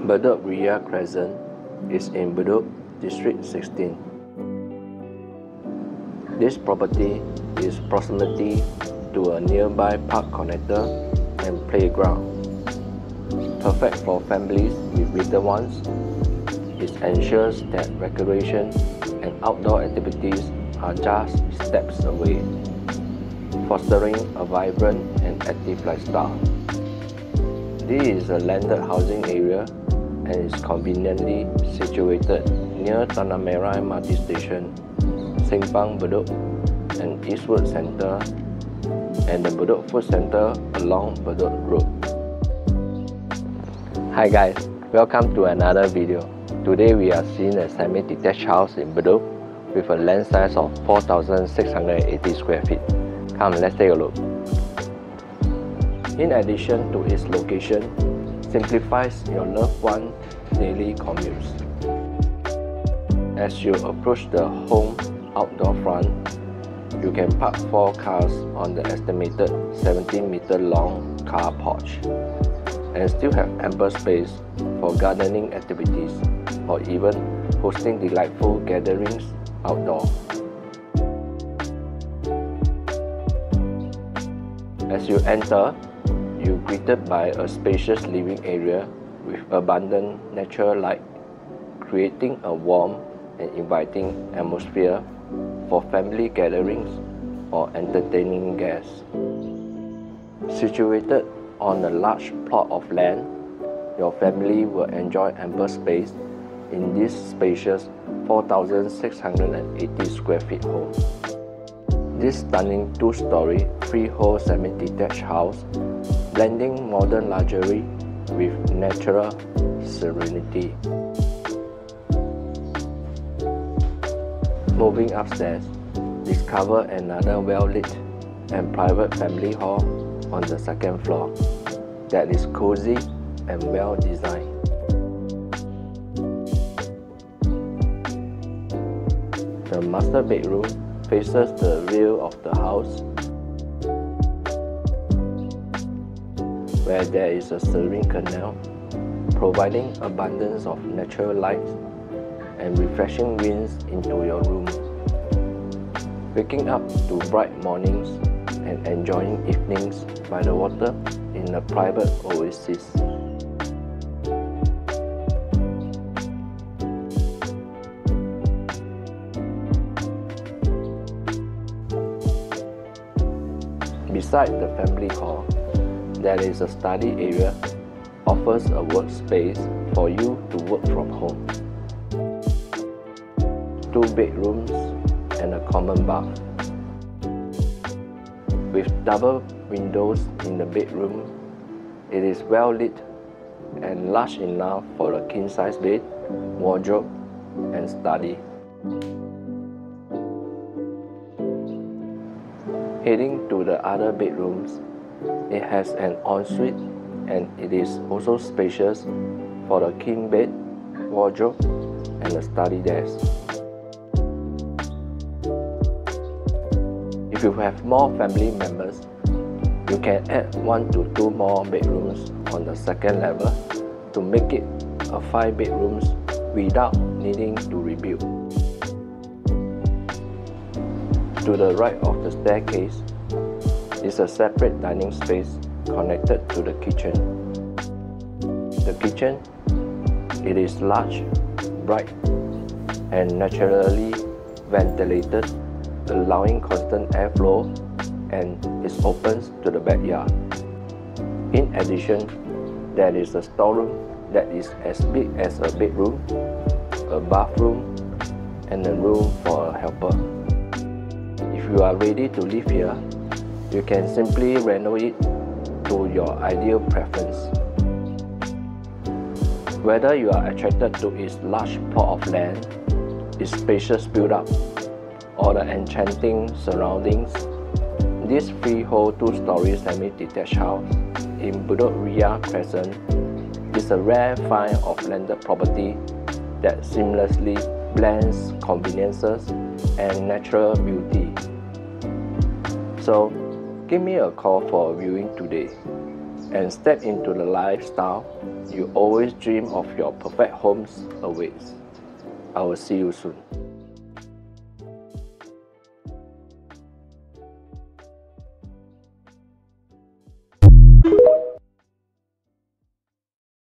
Bedok Ria Crescent is in Bedok, District 16. This property is proximity to a nearby park connector and playground. Perfect for families with little ones, it ensures that recreation and outdoor activities are just steps away, fostering a vibrant and active lifestyle. This is a landed housing area and is conveniently situated near Tanah Merah MRT station, Simpang Bedok and Eastwood Center and the Bedok Food Center along Bedok Road. Hi guys, welcome to another video. Today we are seeing a semi-detached house in Bedok with a land size of 4,680 square feet. Come, let's take a look. In addition to its location, simplifies your loved one daily commutes. As you approach the home outdoor front, you can park 4 cars on the estimated 17 meter long car porch and still have ample space for gardening activities or even hosting delightful gatherings outdoor. As you enter, you're greeted by a spacious living area with abundant natural light, creating a warm and inviting atmosphere for family gatherings or entertaining guests. Situated on a large plot of land, your family will enjoy ample space in this spacious 4,680 square feet home. This stunning two-story freehold semi-detached house blending modern luxury with natural serenity. Moving upstairs, discover another well-lit and private family hall on the second floor that is cozy and well designed. The master bedroom faces the rear of the house where there is a serene canal providing abundance of natural light and refreshing winds into your room. Waking up to bright mornings and enjoying evenings by the water in a private oasis. Beside the family hall, there is a study area offers a workspace for you to work from home two bedrooms and a common bath. With double windows in the bedroom, it is well lit and large enough for a king-size bed, wardrobe, and study. Heading to the other bedrooms, it has an ensuite and it is also spacious for the king bed, wardrobe, and a study desk. If you have more family members, you can add one to two more bedrooms on the second level to make it a five bedrooms without needing to rebuild. To the right of the staircase is a separate dining space connected to the kitchen. The kitchen, it is large, bright, and naturally ventilated allowing constant airflow and it opens to the backyard. In addition, there is a storeroom that is as big as a bedroom, a bathroom, and a room for a helper. You are ready to live here, you can simply renovate it to your ideal preference. Whether you are attracted to its large plot of land, its spacious build-up, or the enchanting surroundings, this freehold two-story semi-detached house in Bedok Ria Crescent is a rare find of landed property that seamlessly blends conveniences and natural beauty. So, give me a call for a viewing today. and step into the lifestyle you always dream of your perfect homes awaits. I will see you soon.